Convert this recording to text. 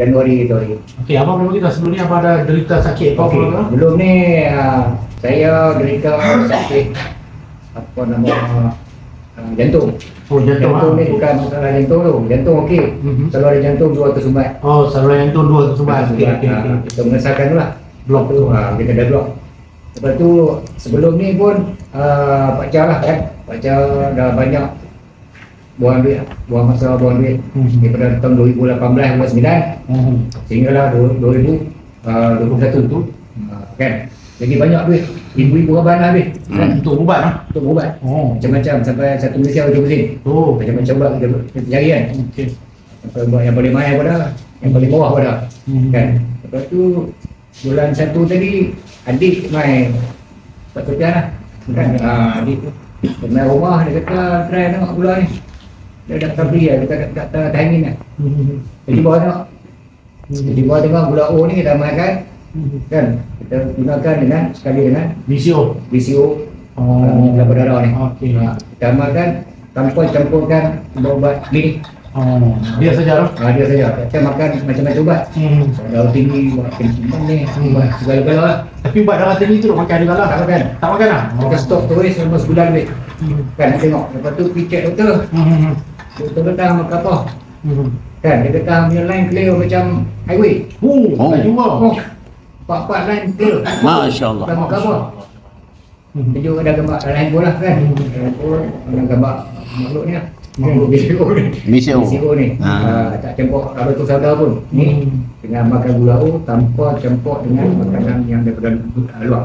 Januari itu hari. Okey, abang boleh kita sebelum ni apa ada derita sakit apa Okey, apa? belum ni uh, saya derita sakit apa nama uh, jantung. Oh, jantung. Jantung ni ah. bukan masalah jantung tu. Jantung okey. Mhm. Kalau ada jantung dua tersumbat. Oh, saluran jantung dua tersumbat. Okey, okey, Ah, okey. Kita mengesahkan tu lah. Blok tu. ah, kita dah blok. Lepas tu sebelum ni pun uh, Pak Jah lah kan. Pak Jah dah banyak buang duit, buang masa buang duit Mhm. daripada tahun 2018 2019 Hmm. sehinggalah 2000 uh, 2021 tu uh, kan. Jadi banyak duit. Ibu-ibu abang dah habis kan? Untuk ubat ah. untuk berubat. Oh. Macam-macam sampai satu Malaysia macam pusing. Oh. Macam-macam buat kita, cari kan. Okey. Sampai buat yang paling mahal pun dah. Yang paling bawah pun dah. Mhm. Kan. Lepas tu bulan satu tadi adik main Pak Sofian lah. Kan. Ah, adik tu. Main rumah dia kata try tengok gula ni. Dia tak beli lah. Dia kata tak tak timing lah. Jadi bawah tengok. Jadi bawah tengok gula O ni kita makan. Kan. Kita gunakan dengan sekali dengan Visio. VCO Oh. oh. kelapa darah ni. Okey. Ha, kita amalkan tanpa campurkan ubat klinik. Oh. Dia saja lah. Ha, dia saja. Kita makan macam-macam ubat. Hmm. Darah tinggi, ubat kencing ni, ubat segala-gala lah. Tapi ubat darah tinggi tu nak makan juga lah. Tak makan. Tak makan lah. Kita stok terus selama sebulan lebih. Hmm. Kan tengok. Lepas tu pergi check doktor. Hmm. Doktor kata makan apa? Hmm. Kan dia kata punya line clear macam highway. Oh, Oh. tak juga. Oh. Empat-empat line clear. Masya Allah. Tak makan apa? Hmm. Dia juga ada gambar dalam handphone lah kan. Handphone dengan gambar makhluk ni lah. Makhluk. BCO ni. BCO. BCO ni. Ha. Ah, tak campur apa tu saudara pun. Ni Hmm. dengan makan gula O tanpa campur dengan makanan yang daripada luar.